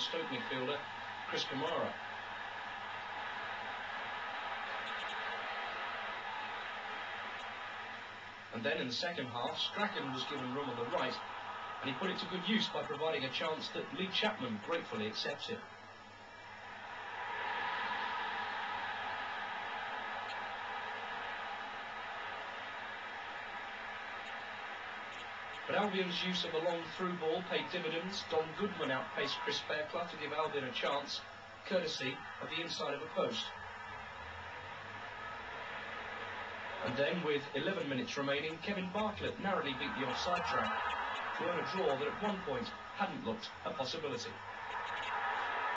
Stoke midfielder, Chris Kamara. And then in the second half, Strachan was given room on the right, and he put it to good use by providing a chance that Lee Chapman gratefully accepted. But Albion's use of a long through ball paid dividends. Don Goodman outpaced Chris Fairclough to give Albion a chance, courtesy of the inside of a post. And then, with 11 minutes remaining, Kevin Bartlett narrowly beat the offside trap to earn a draw that at one point hadn't looked a possibility.